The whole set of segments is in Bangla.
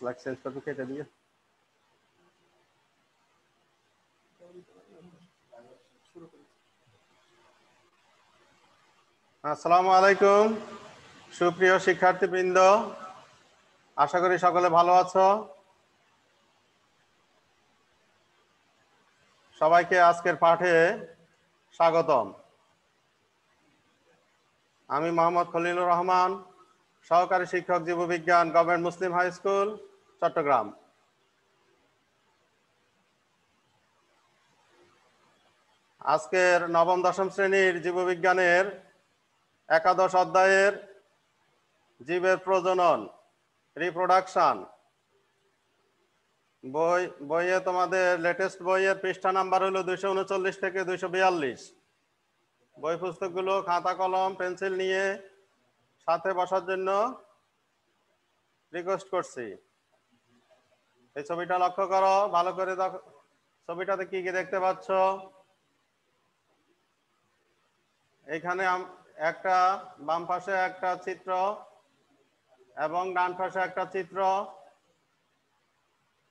স্লাইড চেঞ্জ করব কেটে দিয়ে আসসালামু আলাইকুম সুপ্রিয় শিক্ষার্থীবৃন্দ আশা করি সকলে ভালো আছো সবাইকে আজকের পাঠে স্বাগতম আমি মোহাম্মদ খলিলুর রহমান সহকারী শিক্ষক জীববিজ্ঞান government Muslim high school Chattogram. আজকের নবম, দশম শ্রেণির জীববিজ্ঞানের একাদশ অধ্যায়ের জীবের প্রজনন রিপ্রোডাকশন বই, বইয়ে তোমাদের লেটেস্ট বইয়ের পৃষ্ঠা নাম্বার হলো দুইশো উনচল্লিশ থেকে দুইশো বিয়াল্লিশ। বই পুস্তকগুলো খাতা, কলম, পেন্সিল নিয়ে সাথে বসার জন্য রিকোয়েস্ট করছি। এই ছবিটা লক্ষ্য করো, ভালো করে দেখো। ছবিটাতে কি কি দেখতে পাচ্ছ? এখানে একটা বাম পাশে একটা চিত্র এবং ডান পাশে একটা চিত্র।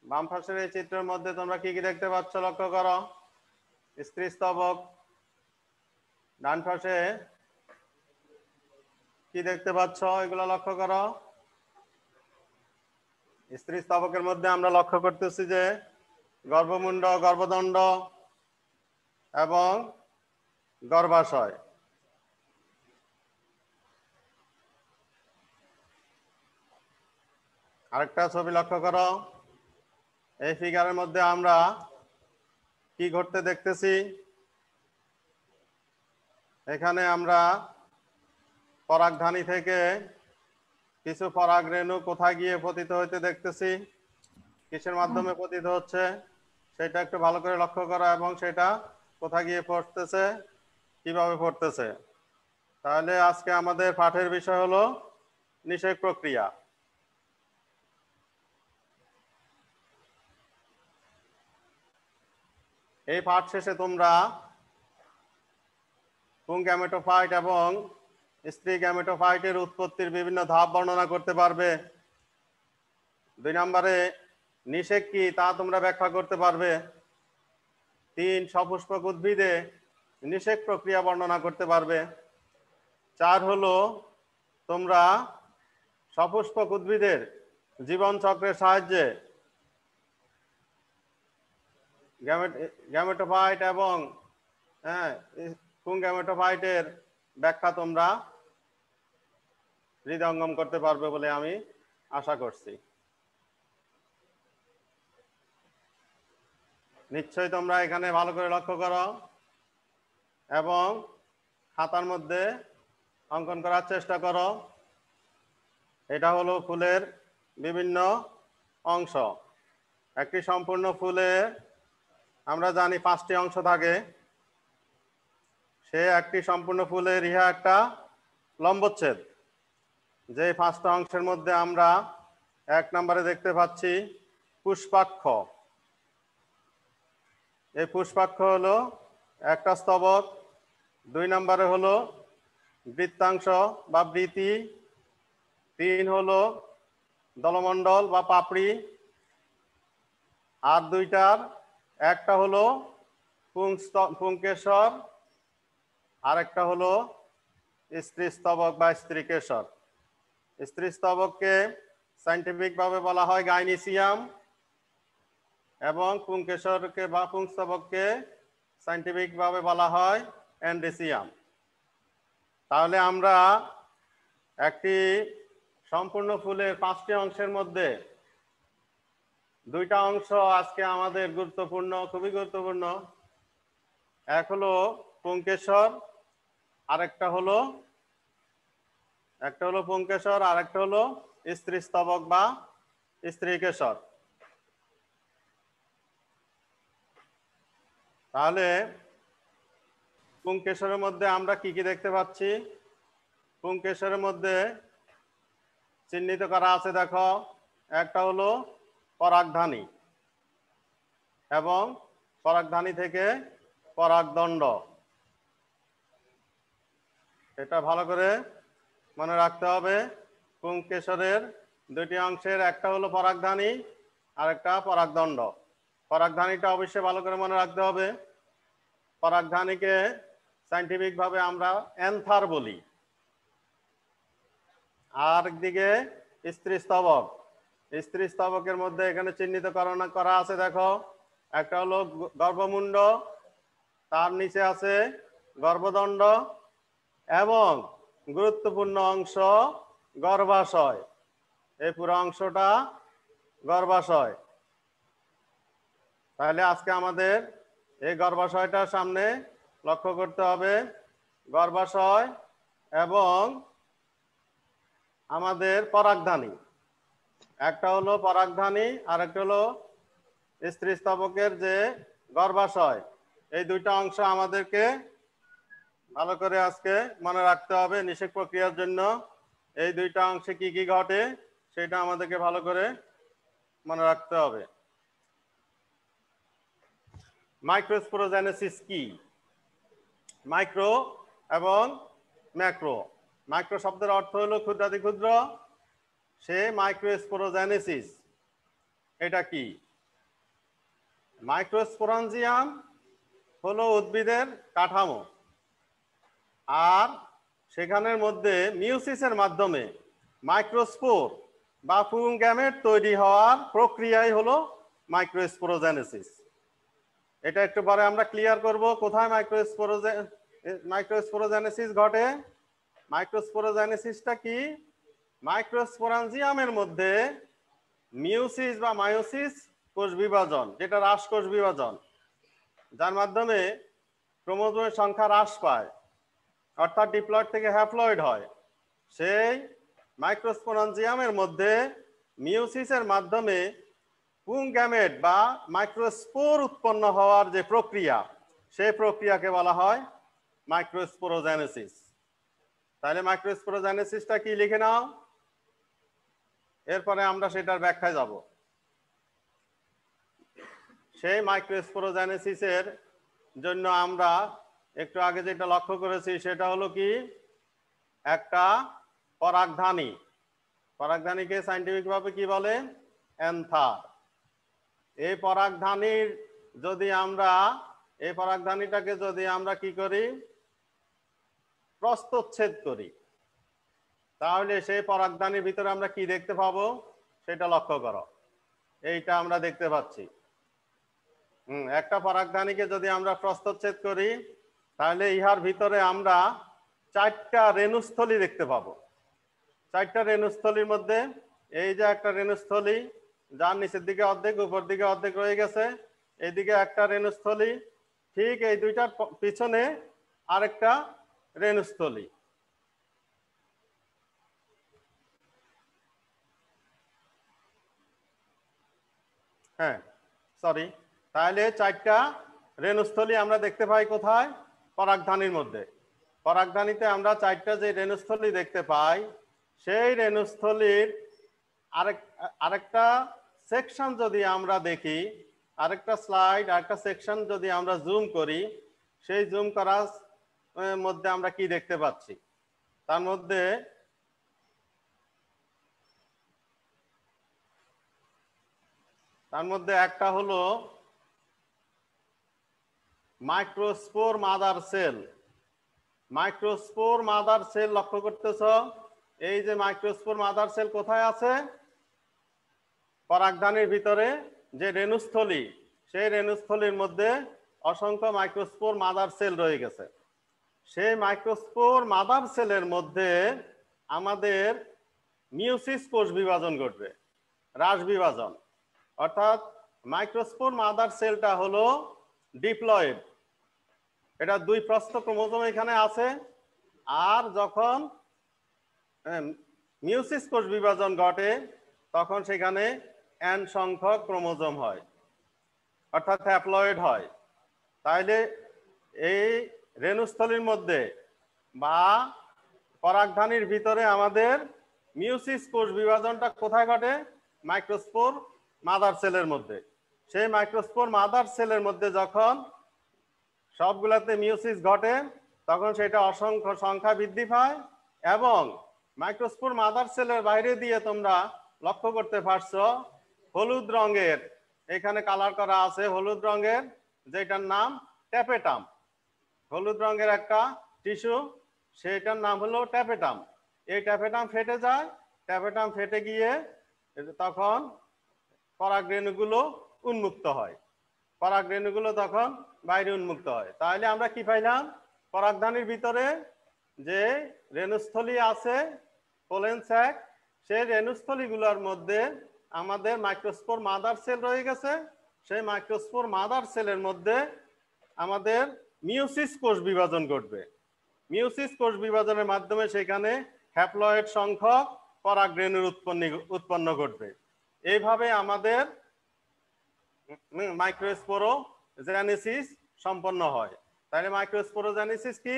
বাম পাশের এই চিত্রের মধ্যে তোমরা কি কি দেখতে পাচ্ছ লক্ষ্য করো? স্ত্রী স্তবক। ডান পাশে কি দেখতে পাচ্ছ? এগুলো লক্ষ্য করো। স্ত্রী স্তবকের মধ্যে আমরা লক্ষ্য করতেছি যে গর্ভমুণ্ড, গর্ভদণ্ড এবং গর্ভাশয়। আরেকটা ছবি লক্ষ্য করো। এই ফিগারের মধ্যে আমরা কি ঘটতে দেখতেছি? এখানে আমরা পরাগধানী থেকে কিছু পরাগ রেণু কোথায় গিয়ে পতিত হইতে দেখতেছি? কিসের মাধ্যমে পতিত হচ্ছে? সেটা একটু ভালো করে লক্ষ্য করা এবং সেটা কোথায় গিয়ে পড়তেছে? কীভাবে পড়তেছে? তাহলে আজকে আমাদের পাঠের বিষয় হলো নিষেক প্রক্রিয়া। এই পাঠ শেষে তোমরা পুং গ্যামেটোফাইট এবং স্ত্রী গ্যামেটোফাইটের উৎপত্তির বিভিন্ন ধাপ বর্ণনা করতে পারবে। দুই নম্বরে নিষেক কি তা তোমরা ব্যাখ্যা করতে পারবে। তিন, সপুষ্পক উদ্ভিদে নিষেক প্রক্রিয়া বর্ণনা করতে পারবে। চার হলো, তোমরা সপুষ্পক উদ্ভিদের জীবন চক্রের সাহায্যে গ্যামেটোফাইট এবং হ্যাঁ গ্যামেটোফাইটের ব্যাখ্যা তোমরা হৃদয়ঙ্গম করতে পারবে বলে আমি আশা করছি। নিশ্চয়ই তোমরা এখানে ভালো করে লক্ষ্য করো এবং খাতার মধ্যে অঙ্কন করার চেষ্টা করো। এটা হলো ফুলের বিভিন্ন অংশ। একটি সম্পূর্ণ ফুলে আমরা জানি পাঁচটি অংশ থাকে। সে একটি সম্পূর্ণ ফুলের ইহা একটা লম্বচ্ছেদ। যে পাঁচটা অংশের মধ্যে আমরা এক নম্বরে দেখতে পাচ্ছি পুষ্পাক্ষ। এই পুষ্পাক্ষ হলো একটা স্তবক, দুই নম্বরে হলো বৃত্তাংশ বা বৃতি, তিন হলো দলমণ্ডল বা পাপড়ি, আর দুইটার একটা হলো পুংকেশর আর একটা হলো স্ত্রী স্তবক বা স্ত্রী কেশর। স্ত্রী স্তবককে সাইন্টিফিক ভাবে বলা হয় গাইনিসিয়াম এবং পুংকেশরকে বা পুংস্তবককে সাইন্টিফিক ভাবে বলা হয় অ্যান্ডেসিয়াম তাহলে আমরা একটি সম্পূর্ণ ফুলের পাঁচটি অংশের মধ্যে দুইটা অংশ আজকে আমাদের গুরুত্বপূর্ণ, খুবই গুরুত্বপূর্ণ। এক হলো পুঙ্কেশ্বর আরেকটা হলো, একটা হলো পুঙ্কেশ্বর আর একটা হলো স্ত্রী স্তবক বা স্ত্রী কেশর। তাহলে পুঙ্কেশ্বরের মধ্যে আমরা কি কি দেখতে পাচ্ছি? পুঙ্কেশ্বরের মধ্যে চিহ্নিত করা আছে, দেখো, একটা হলো পরাগধানী এবং পরাগধানী থেকে পরাগদণ্ড। এটা ভালো করে মনে রাখতে হবে। পুংকেশরের দুটি অংশের, একটা হলো পরাগধানী আর একটা পরাগদণ্ড। পরাগধানীটা অবশ্যই ভালো করে মনে রাখতে হবে। পরাগধানীকে সাইন্টিফিক ভাবে আমরা অ্যান্থার বলি। আর একদিকে স্ত্রী স্তবক। স্ত্রী স্তবকের মধ্যে এখানে চিহ্নিত করা করা আছে, দেখো। একটা হলো গর্ভমুণ্ড, তার নিচে আছে গর্ভদণ্ড এবং গুরুত্বপূর্ণ অংশ গর্ভাশয়। এই পুরো অংশটা গর্ভাশয়। তাহলে আজকে আমাদের এই গর্ভাশয়টার সামনে লক্ষ্য করতে হবে গর্ভাশয় এবং আমাদের পরাগধানী। একটা হলো পরাগধানী আর একটা হলো স্ত্রী স্তবকের যে গর্ভাশয়। এই দুইটা অংশ আমাদেরকে ভালো করে আজকে মনে রাখতে হবে নিষেক প্রক্রিয়ার জন্য। এই দুইটা অংশে কি কি ঘটে সেটা আমাদেরকে ভালো করে মনে রাখতে হবে। মাইক্রোস্পোরোজেনেসিস কি? মাইক্রো এবং ম্যাক্রো মাইক্রো শব্দের অর্থ হলো ক্ষুদ্রাতি ক্ষুদ্র। সে মাইক্রোস্পোরোজেনেসিস এটা কি? মাইক্রোস্পোরাঞ্জিয়াম হলো উদ্ভিদের কাঠামো। আর সেখানের মধ্যে মিউসিসের মাধ্যমে মাইক্রোস্পোর বা ফুং গ্যামেট তৈরি হওয়ার প্রক্রিয়াই হলো মাইক্রোস্পোরোজেনেসিস। এটা একটু পরে আমরা ক্লিয়ার করব, কোথায় মাইক্রোস্পোরোজে, মাইক্রোস্পোরোজেনেসিস ঘটে? মাইক্রোস্পোরোজেনেসিসটা কি? মাইক্রোস্পোরাঞ্জিয়ামের মধ্যে মিউসিস বা মায়োসিস কোষ বিভাজন, যেটা হ্রাস কোষ বিভাজন, যার মাধ্যমে ক্রোমোজোমের সংখ্যা হ্রাস পায়। অর্থাৎ ডিপ্লয়েড থেকে হ্যাপ্লয়েড হয়। সেই মাইক্রোস্পোরাঞ্জিয়ামের মধ্যে মিউসিসের মাধ্যমে পুং গ্যামেট বা মাইক্রোস্পোর উৎপন্ন হওয়ার যে প্রক্রিয়া, সেই প্রক্রিয়াকে বলা হয় মাইক্রোস্পোরোজেনেসিস। তাহলে মাইক্রোস্পোরোজেনেসিসটা কি লিখে নাও? এরপরে আমরা সেটার ব্যাখ্যায় যাব। সেই মাইক্রোস্পোরোজেনেসিসের জন্য আমরা একটু আগে যেটা লক্ষ্য করেছি, সেটা হলো কি? একটা পরাগধানী। পরাগধানীকে সাইন্টিফিক ভাবে কি বলে? অ্যান্থার। এই পরাগধানীর যদি আমরা, এই পরাগধানীটাকে যদি আমরা কি করি? প্রস্তচ্ছেদ করি। তাহলে সেই পরাগধানীর ভিতরে আমরা কি দেখতে পাবো? সেটা লক্ষ্য করো। এইটা আমরা দেখতে পাচ্ছি। হুম, একটা পরাগধানীকে যদি আমরা প্রস্তচ্ছেদ করি তাহলে ইহার ভিতরে আমরা চারটা রেণুস্থলী দেখতে পাবো। চারটা রেণুস্থলীর মধ্যে এই যে একটা রেণুস্থলী, যার নিচের দিকে অর্ধেক, উপর দিকে অর্ধেক রয়ে গেছে এইদিকে একটা রেণুস্থলী, ঠিক এই দুইটার পিছনে আরেকটা রেণুস্থলী। হ্যাঁ সরি তাহলে চারটা রেণুস্থলী আমরা দেখতে পাই কোথায়? পরাগধানীর মধ্যে। পরাগধানীতে আমরা চারটা যে রেণুস্থলী দেখতে পাই, সেই রেণুস্থলীর আরেক, আরেকটা সেকশন যদি আমরা দেখি, আরেকটা স্লাইড আরেকটা সেকশন যদি আমরা জুম করি, সেই জুম করার মধ্যে আমরা কি দেখতে পাচ্ছি? তার মধ্যে তার মধ্যে একটা হলো microspore mother cell microspore mother cell লক্ষ্য করতেছ? এই যে মাইক্রোস্পোর মাদার সেল কোথায় আছে? পরাগধানীর ভিতরে যে রেণুস্থলী, সেই রেণুস্থলীর মধ্যে অসংখ্য মাইক্রোস্পোর মাদার সেল রয়ে গেছে। সেই মাইক্রোস্পোর মাদার সেলের মধ্যে আমাদের মিউসিস কোষ বিভাজন ঘটবে হ্রাস বিভাজন। অর্থাৎ মাইক্রোস্পোর মাদার সেলটা হলো ডিপ্লয়েড এটা দুই প্রস্থ ক্রোমোজোম এখানে আছে। আর যখন মিউসিস কোষ বিভাজন ঘটে, তখন সেখানে এন সংখ্যক ক্রোমোজোম হয়, অর্থাৎ হ্যাপ্লয়েড হয়। তাইলে এই রেণুস্থলীর মধ্যে বা পরাগধানীর ভিতরে আমাদের মিউসিস কোষ বিভাজনটা কোথায় ঘটে? মাইক্রোস্পোর মাদার সেলের মধ্যে। সেই মাইক্রোস্পোর মাদার সেলের মধ্যে যখন সবগুলাতে মিউসিস ঘটে, তখন সেটা অসংখ্য সংখ্যা বৃদ্ধি পায় এবং মাইক্রোস্পোর মাদার সেলের বাইরে দিয়ে তোমরা লক্ষ্য করতে পারছ, হলুদ রঙের, এখানে কালার করা আছে হলুদ রঙের, যেটার নাম ট্যাপেটাম হলুদ রঙের একটা টিস্যু সেটার নাম হলো ট্যাপেটাম এই ট্যাপেটাম ফেটে যায় ট্যাপেটাম ফেটে গিয়ে তখন পরাগরেণুগুলো উন্মুক্ত হয়। পরাগরেণুগুলো তখন বাইরে উন্মুক্ত হয়। তাহলে আমরা কি পাইলাম? পরাগধানীর ভিতরে যে রেণুস্থলী আছে পোলেন স্যাক, সেই রেণুস্থলীগুলোর মধ্যে আমাদের মাইক্রোস্পোর মাদার সেল রয়ে গেছে। সেই মাইক্রোস্পোর মাদার সেলের মধ্যে আমাদের মিউসিস কোষ বিভাজন ঘটবে। মিউসিস কোষ বিভাজনের মাধ্যমে সেখানে হ্যাপ্লয়েড সংখ্যক পরাগরেণুর উৎপন্ন উৎপন্ন ঘটবে। এইভাবে আমাদের মাইক্রোস্পোরোজেনেসিস সম্পন্ন হয়। তাহলে মাইক্রোস্পোরোজেনেসিস কি?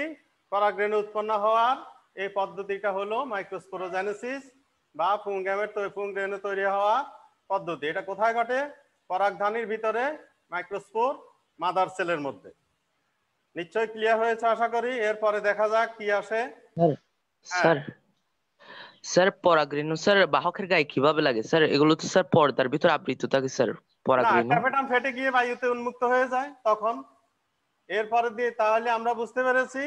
পরাগরেণু উৎপন্ন হওয়ার এই পদ্ধতিটা হলো মাইক্রোস্পোরোজেনেসিস বা ফুঙ্গ্যামের ফুঙ্গরেণু তৈরি হওয়া পদ্ধতি। এটা কোথায় ঘটে? পরাগধানীর ভিতরে মাইক্রোস্পোর মাদার সেলের মধ্যে। নিশ্চয় ক্লিয়ার হয়েছে আশা করি? এরপরে দেখা যাক কি আসে। স্যার স্যার পরাগরেণু স্যার বাহকের গায়ে কীভাবে লাগে? স্যার এগুলো তো স্যার পর্দার ভিতর আবৃত থাকে স্যার। পরাগরেণু। ট্যাপেটাম ফেটে গিয়ে বায়ুতে উন্মুক্ত হয়ে যায় তখন। এরপরে দিয়ে তাহলে আমরা বুঝতে পেরেছি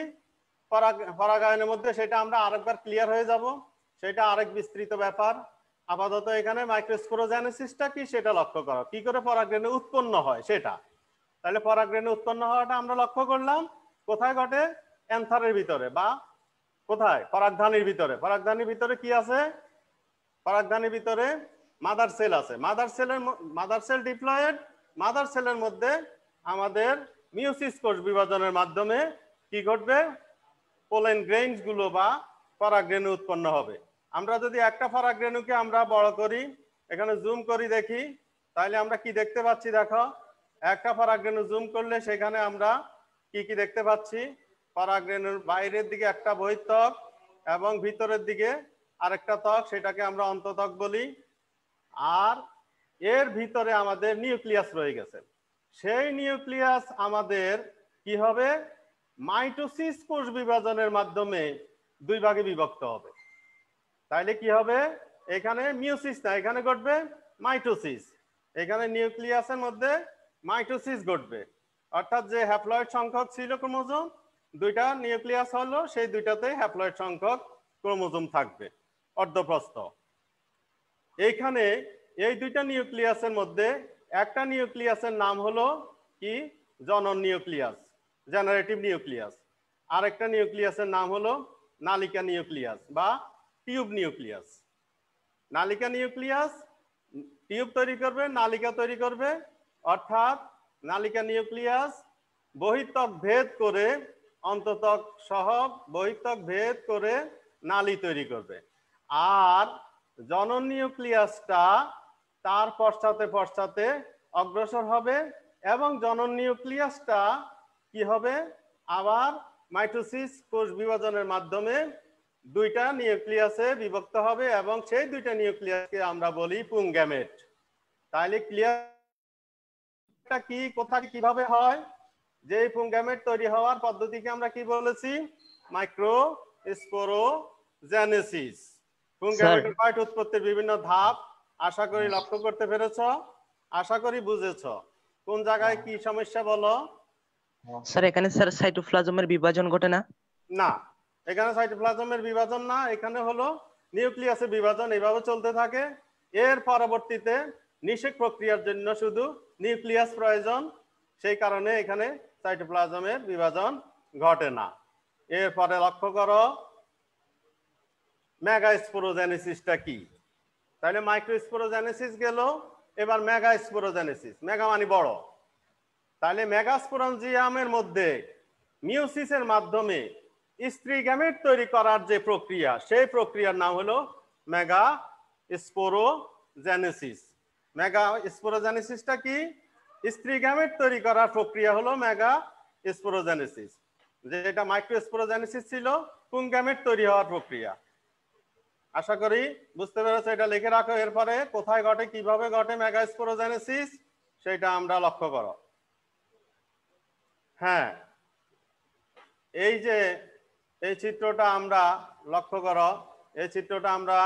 পরাগ পরাগায়নের মধ্যে সেটা আমরা আরেকবার ক্লিয়ার হয়ে যাব। সেটা আরেক বিস্তৃত ব্যাপার। আপাতত এখানে মাইক্রোস্পোরোজেনেসিসটা কি সেটা লক্ষ্য করো। কি করে পরাগরেণু উৎপন্ন হয় সেটা? তাহলে পরাগরেণু উৎপন্ন হওয়াটা আমরা লক্ষ্য করলাম কোথায় ঘটে? অ্যান্থারের ভিতরে বা কোথায়? পরাগধানীর ভিতরে। পরাগধানীর ভিতরে কি আছে? পরাগধানীর ভিতরে মাদার সেল আছে। মাদার সেলের মাদার সেল ডিপ্লয়েড মাদার সেলের মধ্যে আমাদের মিউসিস কোষ বিভাজনের মাধ্যমে কি ঘটবে? পোলেন গ্রেইনসগুলো বা পরাগরেণু উৎপন্ন হবে। আমরা যদি একটা পরাগরেণুকে আমরা বড় করি, এখানে জুম করি দেখি, তাহলে আমরা কি দেখতে পাচ্ছি দেখো? একটা পরাগরেণু জুম করলে সেখানে আমরা কি কি দেখতে পাচ্ছি? পরাগরেণুর বাইরের দিকে একটা বহিত্বক এবং ভিতরের দিকে আরেকটা ত্বক, সেটাকে আমরা অন্ততক বলি আর এর ভিতরে আমাদের নিউক্লিয়াস রয়ে গেছে। সেই নিউক্লিয়াস আমাদের কি হবে? মাইটোসিস কোষ বিভাজনের মাধ্যমে দুই ভাগে বিভক্ত হবে। তাইলে কি হবে? এখানে মিউসিস না, এখানে ঘটবে মাইটোসিস। এখানে নিউক্লিয়াসের মধ্যে মাইটোসিস ঘটবে। অর্থাৎ যে হ্যাপ্লয়েড সংখ্যক ছিল ক্রোমোজোম, দুইটা নিউক্লিয়াস হলো, সেই দুইটাতে হ্যাপ্লয়েড সংখ্যক ক্রোমোজোম থাকবে, অর্ধপ্রস্থ। এইখানে এই দুইটা নিউক্লিয়াসের মধ্যে একটা নিউক্লিয়াসের নাম হলো কি? জনন নিউক্লিয়াস জেনারেটিভ নিউক্লিয়াস আরেকটা নিউক্লিয়াসের নাম হলো নালিকা নিউক্লিয়াস বা টিউব নিউক্লিয়াস। নালিকা নিউক্লিয়াস টিউব তৈরি করবে, নালিকা তৈরি করবে, অর্থাৎ নালিকা নিউক্লিয়াস বহিত্বক ভেদ করে অন্ততক সহ বহিত্বক ভেদ করে নালি তৈরি করবে। আর জনন নিউক্লিয়াসটা তার পশ্চাতে পশ্চাতে অগ্রসর হবে এবং জনন নিউক্লিয়াসটা কি হবে? আবার মাইটোসিস কোষ বিভাজনের মাধ্যমে দুইটা নিউক্লিয়াসে বিভক্ত হবে এবং সেই দুইটা নিউক্লিয়াসকে আমরা বলি পুংগ্যামেট তাহলে ক্লিয়ারটা কি, কোথায়, কীভাবে হয়? যে পুংগ্যামেট তৈরি হওয়ার পদ্ধতিকে আমরা কি বলেছি? মাইক্রো স্পোরোজেনেসিস পাইট উৎপত্তির বিভিন্ন ধাপ আশা করি লক্ষ্য করতে পেরেছ আশা করি বুঝেছ। কোন জায়গায় কি সমস্যা বলো? স্যার এখানে স্যার সাইটোপ্লাজমের বিভাজন ঘটে না? না এখানে সাইটোপ্লাজমের বিভাজন না এখানে হলো নিউক্লিয়াসের বিভাজন এইভাবে চলতে থাকে। এর পরবর্তীতে নিষেক প্রক্রিয়ার জন্য শুধু নিউক্লিয়াস প্রয়োজন সেই কারণে এখানে সাইটোপ্লাজমের বিভাজন ঘটে না। এরপরে লক্ষ্য করো মেগাস্পোরোজেনেসিসটা কি? তাহলে মাইক্রোস্পোরোজেনেসিস গেল, এবার মেগাস্পোরোজেনেসিস। মেগা মানে বড়। তাহলে মেগাস্পোরঞ্জিয়ামের মধ্যে মিউসিসের মাধ্যমে স্ত্রী গ্যামেট তৈরি করার যে প্রক্রিয়া, সেই প্রক্রিয়ার নাম হলো মেগা স্পোরোজেনেসিস মেগা স্পোরোজেনেসিসটা কি? স্ত্রী গ্যামেট তৈরি করার প্রক্রিয়া হলো মেগা স্পোরোজেনেসিস যেটা মাইক্রো স্পোরোজেনেসিস ছিল পুং গ্যামেট তৈরি হওয়ার প্রক্রিয়া? আশা করি বুঝতে পেরেছ, এটা লিখে রাখো এরপরে কোথায় ঘটে, কীভাবে ঘটে মেগা স্পোরোজেনেসিস, সেটা আমরা লক্ষ্য করো। হ্যাঁ এই যে এই চিত্রটা আমরা লক্ষ্য করো, এই চিত্রটা আমরা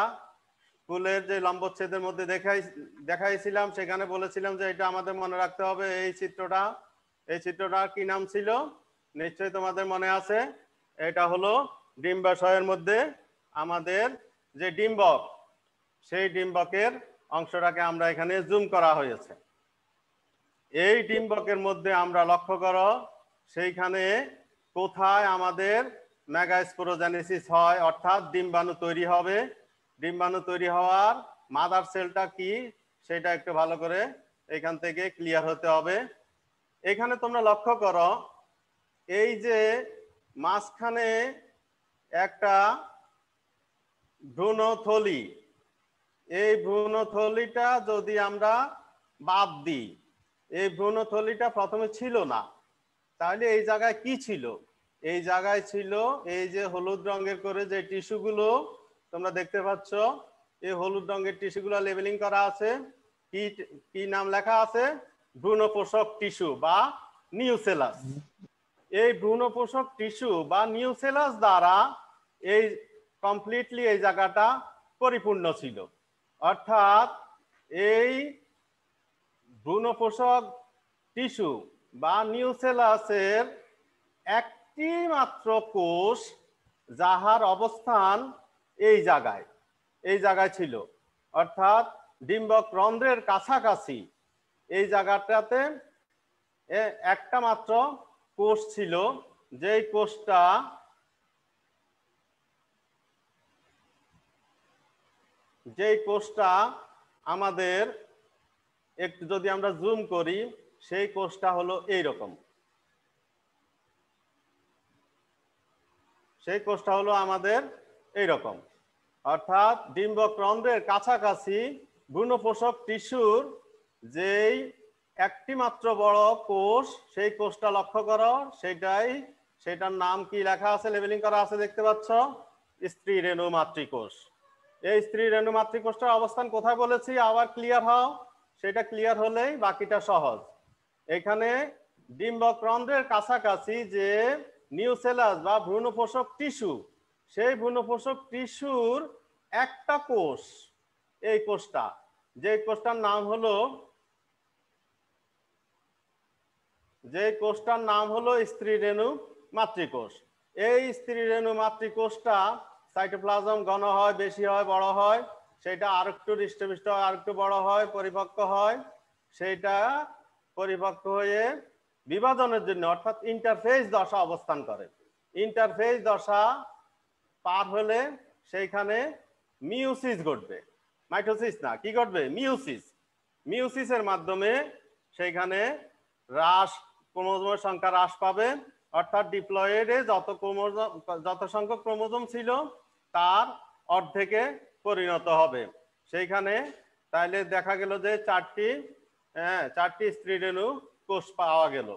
ফুলের যে লম্বচ্ছেদের মধ্যে দেখাই, দেখাইছিলাম, সেখানে বলেছিলাম যে এটা আমাদের মনে রাখতে হবে এই চিত্রটা। এই চিত্রটা কি নাম ছিল? নিশ্চয়ই তোমাদের মনে আছে। এটা হলো ডিম্বাশয়ের মধ্যে আমাদের যে ডিম্বক, সেই ডিম্বকের অংশটাকে আমরা এখানে জুম করা হয়েছে। এই ডিম্বকের মধ্যে আমরা লক্ষ্য করো, সেইখানে কোথায় আমাদের মেগাস্পোরোজেনেসিস হয়, অর্থাৎ ডিম্বাণু তৈরি হবে। ডিম্বাণু তৈরি হওয়ার মাদার সেলটা কি, সেটা একটু ভালো করে এখান থেকে ক্লিয়ার হতে হবে। এখানে তোমরা লক্ষ্য করো, এই যে মাঝখানে একটা ভ্রূণথলি। এই ভ্রূণথলিটা যদি আমরা বাদ দিই, এই ভ্রূণথলিটা প্রথমে ছিল না। তাহলে এই জায়গায় কি ছিল? এই জায়গায় ছিল এই যে হলুদ রঙের করে যে টিস্যুগুলো, তোমরা দেখতে পাচ্ছ, এই হলুদ রঙের টিস্যুগুলো লেবেলিং করা আছে। কি কি নাম লেখা আছে? ভ্রূণপোষক টিস্যু বা নিউসেলাস। এই ভ্রূণপোষক টিস্যু বা নিউসেলাস দ্বারা এই কমপ্লিটলি এই জায়গাটা পরিপূর্ণ ছিল। অর্থাৎ এই ভ্রূণপোষক টিস্যু বা নিউসেলাসের একটি মাত্র কোষ যাহার অবস্থান এই জায়গায় এই জায়গায় ছিল। অর্থাৎ ডিম্বক রন্ধ্রের কাছাকাছি এই জায়গাটাতে একটা মাত্র কোষ ছিল, যেই কোষটা যেই কোষটা আমাদের একটু যদি আমরা জুম করি, সেই কোষটা হলো এই রকম সেই কোষটা হলো আমাদের এই রকম অর্থাৎ ডিম্বক রন্ধ্রের কাছাকাছি ভ্রূণপোষক টিস্যুর যেই একটি মাত্র বড় কোষ সেই কোষটা লক্ষ্য করো, সেটাই, সেটার নাম কি লেখা আছে লেবেলিং করা আছে, দেখতে পাচ্ছ? স্ত্রী রেণু মাতৃকোষ এই স্ত্রী রেণু মাতৃকোষটার অবস্থান কোথায় বলেছি? আবার ক্লিয়ার হও। সেটা ক্লিয়ার হলেই বাকিটা সহজ। এখানে ডিম্বক রন্ধ্রের কাছাকাছি যে নিউসেলাস বা ভ্রূণপোষক টিস্যু, সেই ভ্রূণপোষক টিস্যুর একটা কোষ, এই কোষটা। যে কোষটার নাম হলো, যে কোষটার নাম হলো স্ত্রী রেণু মাতৃকোষ। এই স্ত্রী রেণু মাতৃকোষটা সাইটোপ্লাজম ঘন হয়, বেশি হয়, বড় হয়, সেটা আরেকটু হৃষ্টপুষ্ট হয়, আরেকটু বড় হয়, পরিপক্ক হয়, সেটা পরিপক্ক হয়ে বিভাজনের জন্য অর্থাৎ ইন্টারফেস দশা অবস্থান করে। ইন্টারফেস দশা পার হলে সেইখানে মিউসিস ঘটবে। মাইটোসিস না, কি ঘটবে? মিউসিস মিউসিসের মাধ্যমে সেইখানে হ্রাস, ক্রোমোজোমের সংখ্যা হ্রাস পাবে। অর্থাৎ ডিপ্লয়েডে যত ক্রোমোজোম যত সংখ্যক ক্রোমোজোম ছিল তার অর্ধেকে পরিণত হবে। সেইখানে তাইলে দেখা গেল যে চারটি হ্যাঁ চারটি স্ত্রী রেণু কোষ পাওয়া গেল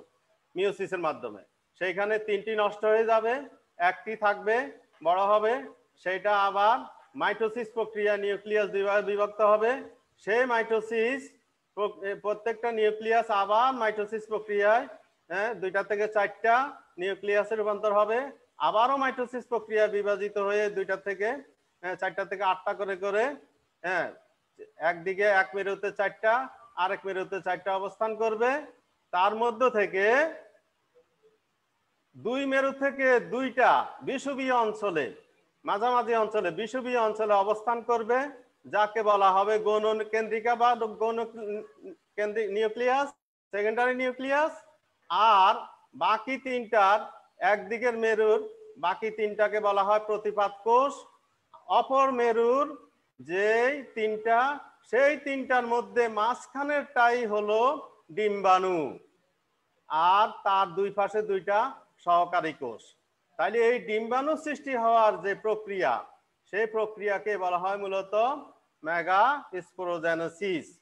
মিওসিসের মাধ্যমে। সেইখানে তিনটি নষ্ট হয়ে যাবে, একটি থাকবে, বড় হবে সেটা আবার মাইটোসিস প্রক্রিয়া নিউক্লিয়াস বিভক্ত হবে। সেই মাইটোসিস প্রত্যেকটা নিউক্লিয়াস আবার মাইটোসিস প্রক্রিয়ায় হ্যাঁ দুইটা থেকে চারটা নিউক্লিয়াসে রূপান্তর হবে। আবারও মাইটোসিস প্রক্রিয়া বিভাজিত হয়ে দুইটা থেকে হ্যাঁ, চারটা থেকে আটটা করে করে হ্যাঁ একদিকে এক মেরুতে চারটা আরেক মেরুতে চারটা অবস্থান করবে। তার মধ্য থেকে দুই মেরু থেকে দুইটা বিষুবীয় অঞ্চলে মাঝামাঝি অঞ্চলে বিষুবীয় অঞ্চলে অবস্থান করবে যাকে বলা হবে গৌণ কেন্দ্রিকা বা গৌণ কেন্দ্রিক নিউক্লিয়াস সেকেন্ডারি নিউক্লিয়াস আর বাকি তিনটার একদিকের মেরুর, বাকি তিনটাকে বলা হয় প্রতিপাদ কোষ। অপর মেরুর, যেই তিনটা, সেই তিনটার মধ্যে মাঝখানেরটাই হলো ডিম্বাণু। আর তার দুই পাশে দুইটা সহকারী কোষ। তাইলে এই ডিম্বাণু সৃষ্টি হওয়ার যে প্রক্রিয়া, সেই প্রক্রিয়াকে বলা হয় মূলত মেগা স্পোরোজেনোসিস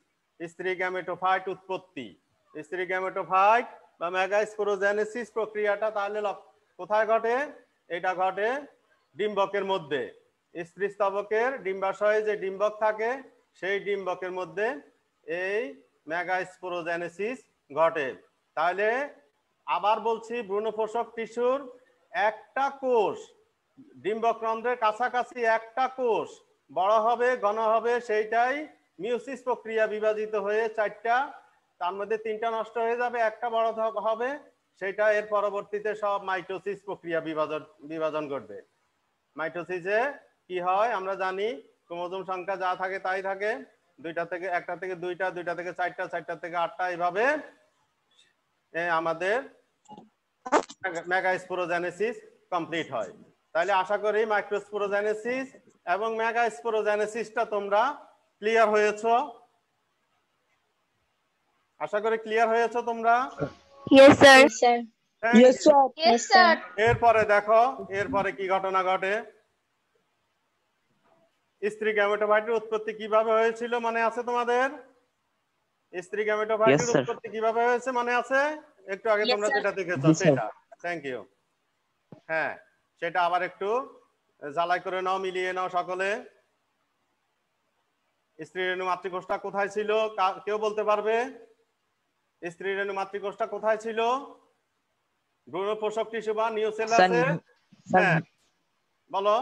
স্ত্রী গ্যামেটোফাইট উৎপত্তি। স্ত্রী গ্যামেটোফাইট বা মেগা স্পোরোজেনেসিস প্রক্রিয়াটা তাহলে লক- কোথায় ঘটে? এটা ঘটে ডিম্বকের মধ্যে। স্ত্রী স্তবকের ডিম্বাশয়ে যে ডিম্বক থাকে, সেই ডিম্বকের মধ্যে এই মেগা স্পোরোজেনেসিস ঘটে। তাহলে আবার বলছি, ভ্রূণপোষক টিস্যুর একটা কোষ ডিম্বক রন্ধ্রের কাছাকাছি একটা কোষ, বড় হবে, ঘন হবে, সেইটাই মিউসিস প্রক্রিয়া বিভাজিত হয়ে চারটা, তার মধ্যে তিনটা নষ্ট হয়ে যাবে, একটা বড় হবে সেটা এর পরবর্তীতে সব মাইটোসিস প্রক্রিয়া বিভাজন বিভাজন ঘটবে। মাইটোসিসে কি হয়, আমরা জানি ক্রোমোজোম সংখ্যা যা থাকে তাই থাকে। দুইটা থেকে, একটা থেকে দুইটা দুইটা থেকে চারটা চারটা থেকে আটটা এইভাবে আমাদের মেগাস্পোরোজেনেসিস কমপ্লিট হয়। তাহলে আশা করি মাইক্রোস্পোরোজেনেসিস এবং মেগাস্পোরোজেনেসিসটা তোমরা ক্লিয়ার হয়েছো? আশা করি ক্লিয়ার হয়েছো তোমরা? Yes, sir. Thank Yes, you. sir. Yes, sir. এরপরে দেখো এরপরে কি ঘটনা ঘটে? স্ত্রী গ্যামেটোফাইটের উৎপত্তি কীভাবে হয়েছিল মনে আছে তোমাদের? স্ত্রী গ্যামেটোফাইটের উৎপত্তি কীভাবে হয়েছে মনে আছে? একটু আগে তোমরা যেটা দেখেছ সেটা। থ্যাংক ইউ হ্যাঁ সেটা আবার একটু জ্বালাই করে নাও মিলিয়ে নাও সকলে। স্ত্রী রেণু মাতৃকোষটা কোথায় ছিল? কেউ বলতে পারবে? স্ত্রী রেণু মাতৃকোষটা কোথায় ছিল? ভ্রূণ পোষক টিস্যু বা স্যার স্যার হ্যাঁ। বলো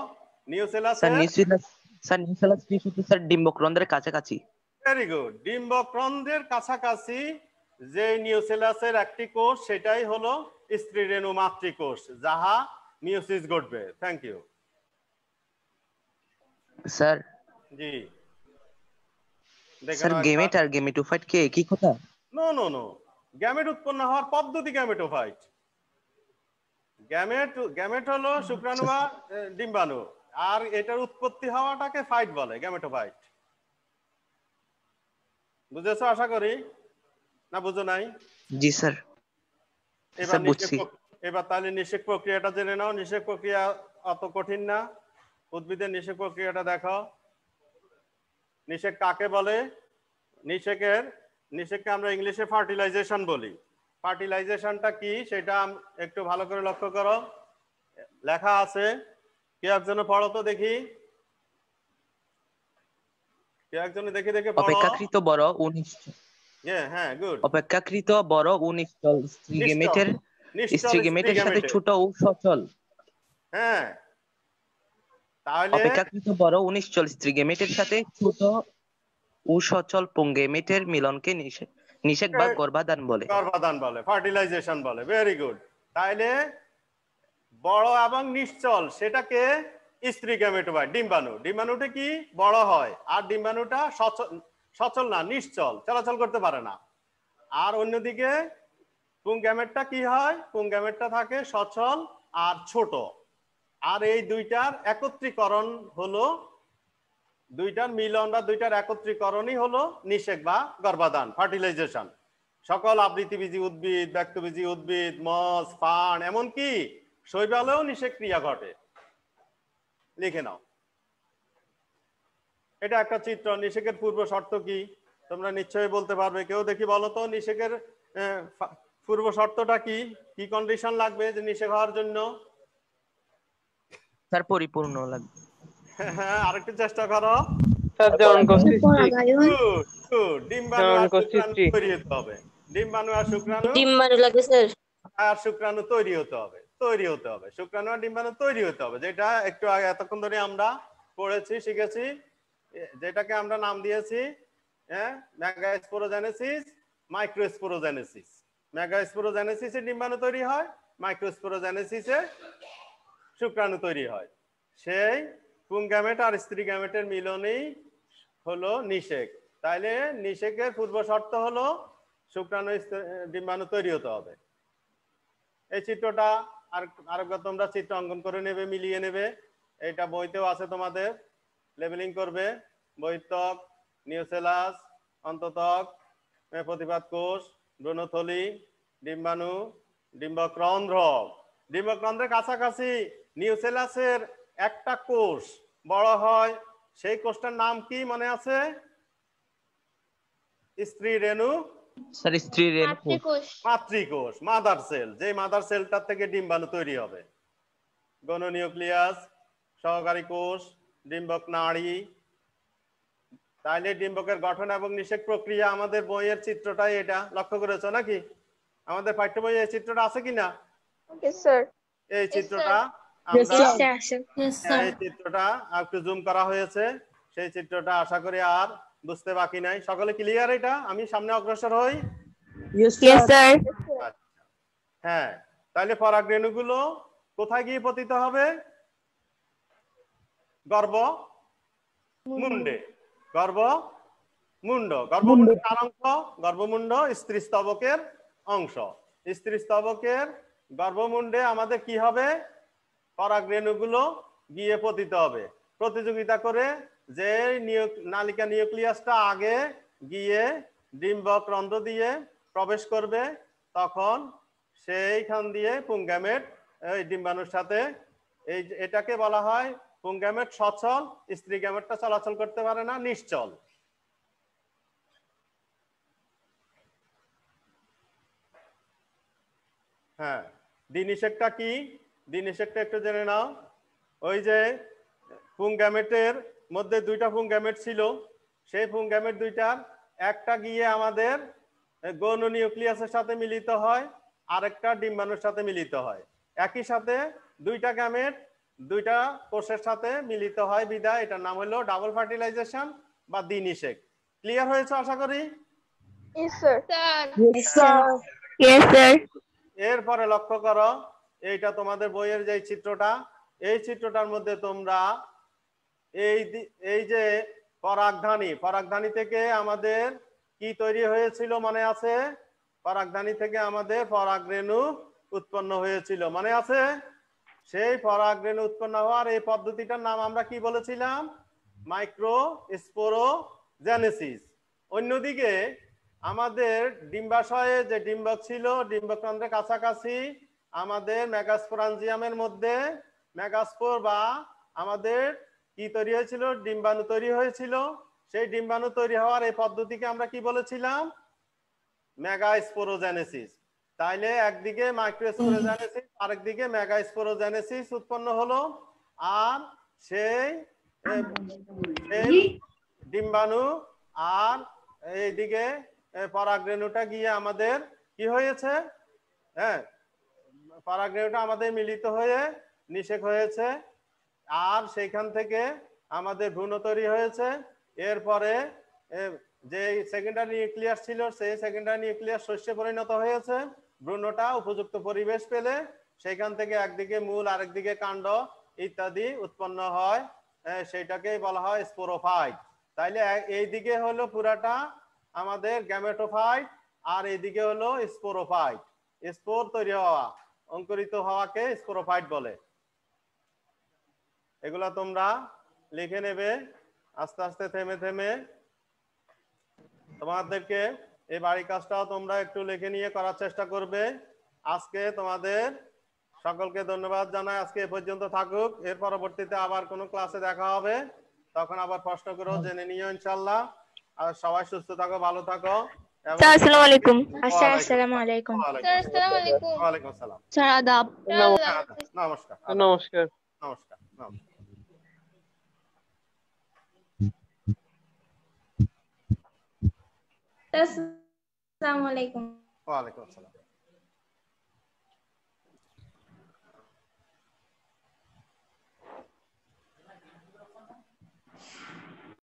স্যার নিউসিলাস স্যার নিউসিলাস টিস্যুতে স্যার ডিম্বক্রন্দ্রের কাছাকাছি। ভেরি গুড কাছাকাছি যে নিউসেলাসের একটি কোষ সেটাই হলো স্ত্রী রেণু মাতৃকোষ যাহা মিউসিস ঘটবে। Thank you sir ji. দেখে স্যার গেমেট আর গেমেটোফাইট কি? একই কথা? নো নো নো গ্যামেট উৎপন্ন হওয়ার পদ্ধতি গ্যামেটোফাইট গ্যামেট গ্যামেট হলো শুক্রাণু বা ডিম্বাণু। আর এটার উৎপত্তি হওয়াটাকে ফাইট বলে গ্যামেটোফাইট বুঝেছ আশা করি? না বুঝো নাই? জি স্যার। এবার। এবার তাহলে নিষেক প্রক্রিয়াটা জেনে নাও। নিষেক প্রক্রিয়া অত কঠিন না। উদ্ভিদের নিষেক প্রক্রিয়াটা দেখো নিষেক কাকে বলে? নিষেকের নিষেককে আমরা ইংলিশে ফার্টিলাইজেশন বলি। ফার্টিলাইজেশনটা কি সেটা একটু ভালো করে লক্ষ্য করো। লেখা আছে কে একজনে পড়ো তো দেখি। কে একজনে দেখে দেখে পড়ো। অপেক্ষাকৃত বড় উনিশ হ্যাঁ হ্যাঁ গুড অপেক্ষাকৃত বড় উনিশচল স্ত্রীগেমেটের স্ত্রীগেমেটের সাথে ছোট ও সচল। হ্যাঁ তাহলে অপেক্ষাকৃত বড় উনিশচল স্ত্রীগেমেটের সাথে ছোট ও সচল পুংগেমেটের মিলনকে নিষেক বা হ্যাঁ। গর্ভাধান বলে। গর্ভাধান বলে ফার্টিলাইজেশন বলে ভেরি গুড তাইলে বড় এবং নিশ্চল সেটাকে স্ত্রী গ্যামেটোফাইট ডিম্বাণু। ডিম্বাণুটা কি? বড় হয়। আর ডিম্বাণুটা সচল সচল না নিশ্চল চলাচল করতে পারে না। আর অন্যদিকে পুংগ্যামেটটা কি হয়? পুংগ্যামেটটা থাকে সচল আর ছোট। আর এই দুইটার একত্রীকরণ হলো দুইটার মিলন বা দুইটার একত্রীকরণই হলো নিষেক বা গর্ভাধান, ফার্টিলাইজেশন। সকল আবৃত্তিবীজী উদ্ভিদ ব্যক্তবীজী উদ্ভিদ, মস, ফান, এমনকি শৈবালেও নিষেক ক্রিয়া ঘটে। লিখে নাও। এটা একটা চিত্র, নিষেকের পূর্ব শর্ত কি? তোমরা নিশ্চয়ই বলতে পারবে, কেউ দেখি বলো তো, নিষেকের পূর্ব শর্তটা কি? কি কন্ডিশন লাগবে যে নিষেক হওয়ার জন্য? তার পরিপূর্ণ লাগবে। হ্যাঁ আরেকটু চেষ্টা করো। স্যার যেমন Good, good. ডিম্বাণু আর যেমন শুক্রাণু তৈরি হতে হবে। ডিম্বাণু আর শুক্রাণু ডিম্বাণু লাগে স্যার। আর শুক্রাণু তৈরি হতে হবে তৈরি হতে হবে। শুক্রাণু আর ডিম্বাণু তৈরি হতে হবে যেটা একটু আগে এতক্ষণ ধরে আমরা পড়েছি শিখেছি এ- যেটাকে আমরা নাম দিয়েছি হ্যাঁ মেগাস্পোরোজেনেসিস মাইক্রোস্পোরোজেনেসিস মেগাস্পোরোজেনেসিসে ডিম্বাণু তৈরি হয় মাইক্রোস্পোরোজেনেসিসে শুক্রাণু তৈরি হয়। সেই পুংগ্যামেট আর স্ত্রী গ্যামেটের মিলনেই হলো নিষেক। তাইলে নিষেকের পূর্ব শর্ত হলো শুক্রাণু ডিম্বাণু তৈরি হতে হবে। এই চিত্রটা আর আরেকবার তোমরা চিত্র অঙ্কন করে নেবে মিলিয়ে নেবে। এটা বইতেও আছে তোমাদের। লেবেলিং করবে। বৈতক নিউসেলাস অন্ততক এ, প্রতিপাদ কোষ ব্রণথলি ডিম্বাণু ডিম্বক্রন্ধ্র। ডিম্বক্রন্ধ্রের কাছাকাছি নিউসেলাসের একটা কোষ বড় হয় সেই কোষটার নাম কি মনে আছে? স্ত্রী রেণু? স্যার স্ত্রী রেণু। মাতৃকোষ। মাতৃকোষ মাদার সেল যে মাদার সেলটার থেকে ডিম্বাণু তৈরি হবে। গণনিউক্লিয়াস সহকারী কোষ ডিম্বক নাড়ি। তাইলে ডিম্বকের গঠন এবং নিষেক প্রক্রিয়া আমাদের বইয়ের চিত্রটাই এটা। লক্ষ্য করেছ নাকি? আমাদের পাঠ্য বইয়ে এই চিত্রটা আছে কিনা? এই চিত্রটা Yes, আমরা sir. Yes, sir. Yes, এই চিত্রটা একটু জুম করা হয়েছে। সেই চিত্রটা আশা করি আর বুঝতে বাকি নাই। সকলে ক্লিয়ার এটা? আমি সামনে অগ্রসর হই? হ্যাঁ তাহলে পরাগ রেণুগুলো কোথায় গিয়ে পতিত হবে? গর্ভ মুন্ডে। গর্ভ মুন্ড। অংশ? গর্ভমুণ্ড স্ত্রী স্তবকের অংশ। স্ত্রী স্তবকের গর্ভমুণ্ডে আমাদের কি হবে? পরাগ রেণুগুলো গিয়ে পতিত হবে। প্রতিযোগিতা করে যে নালিকা নিউক্লিয়াসটা আগে গিয়ে ডিম্বক রন্ধ্র দিয়ে প্রবেশ করবে, তখন সেইখান দিয়ে পুংগ্যামেট এই ডিম্বাণুর সাথে, এই এটাকে বলা হয় পুংগ্যামেট সচল স্ত্রী গ্যামেটটা চলাচল করতে পারে না, নিশ্চল। হ্যাঁ দিনিষেকটা কি? দিনিষেকটা একটু জেনে নাও ওই যে পুংগ্যামেটের মধ্যে দুইটা পুংগ্যামেট ছিল সেই পুংগ্যামেট দুইটার একটা গিয়ে আমাদের গৌণ নিউক্লিয়াসের সাথে মিলিত হয় আরেকটা ডিম্বাণুর সাথে মিলিত হয় একই সাথে দুইটা গ্যামেট দুইটা কোষের সাথে মিলিত হয় বিদায় এটার নাম হলো ডাবল ফার্টিলাইজেশন বা দিনিষেক ক্লিয়ার হয়েছে আশা করি Yes, sir. Yes, sir. Yes, sir. এরপরে লক্ষ্য করো এইটা তোমাদের বইয়ের যে চিত্রটা, এই চিত্রটার মধ্যে তোমরা এই এই যে পরাগধানী পরাগধানী থেকে আমাদের কি তৈরি হয়েছিল মনে আছে? পরাগধানী থেকে আমাদের পরাগরেণু উৎপন্ন হয়েছিল মনে আছে? সেই পরাগরেণু উৎপন্ন হওয়ার এই পদ্ধতিটার নাম আমরা কি বলেছিলাম? মাইক্রো স্পোরোজেনেসিস অন্যদিকে আমাদের ডিম্বাশয়ে যে ডিম্বক ছিল ডিম্বকেন্দ্রের কাছাকাছি আমাদের মেগাস্পোরাঞ্জিয়ামের মধ্যে মেগাস্পোর বা আমাদের কি তৈরি হয়েছিল? ডিম্বাণু তৈরি হয়েছিল। সেই ডিম্বাণু তৈরি হওয়ার এই পদ্ধতিকে আমরা কি বলেছিলাম? মেগাস্পোরোজেনেসিস তাইলে একদিকে মাইক্রোস্পোরোজেনেসিস আরেকদিকে মেগাস্পোরোজেনেসিস উৎপন্ন হলো। আর সেই ডিম্বাণু আর এইদিকে পরাগরেণুটা গিয়ে আমাদের কি হয়েছে? হ্যাঁ পরাগরেণুটা আমাদের মিলিত হয়ে নিষেক হয়েছে, আর সেইখান থেকে আমাদের ভ্রূণ তৈরি হয়েছে। এরপরে যে সেকেন্ডারি নিউক্লিয়াস ছিল, সেই সেকেন্ডারি নিউক্লিয়াস শস্যে পরিণত হয়েছে। ভ্রূণটা উপযুক্ত পরিবেশ পেলে সেইখান থেকে একদিকে মূল, আরেকদিকে কাণ্ড ইত্যাদি উৎপন্ন হয়। সেইটাকেই বলা হয় স্পোরোফাইট তাইলে এ- এইদিকে হলো পুরাটা আমাদের গ্যামেটোফাইট আর এইদিকে হলো স্পোরোফাইট স্পোর তৈরি হওয়া। অঙ্কুরিত হওয়াকে স্পোরোফাইট বলে। এগুলা তোমরা লিখে নেবে, আস্তে আস্তে থেমে থেমে। তোমাদেরকে এই বাড়ি কাজটাও তোমরা একটু লিখে নিয়ে করার চেষ্টা করবে। আজকে তোমাদের সকলকে ধন্যবাদ জানাই। আজকে এ পর্যন্ত থাকুক। এর পরবর্তীতে আবার কোনো ক্লাসে দেখা হবে। তখন আবার প্রশ্ন করো, জেনে নিও ইনশাল্লাহ। আর সবাই সুস্থ থাকো, ভালো থাকো। Assalamu alaikum. Sir, assalamu alaikum. ওয়ালাইকুম Sir, আসসালাম। assalamu alaikum. ওয়ালাইকুম আসসালাম Sir, adab. নমস্কার নমস্কার নমস্কার নমস্কার Assalamu alaikum. ওয়ালাইকুম আসসালাম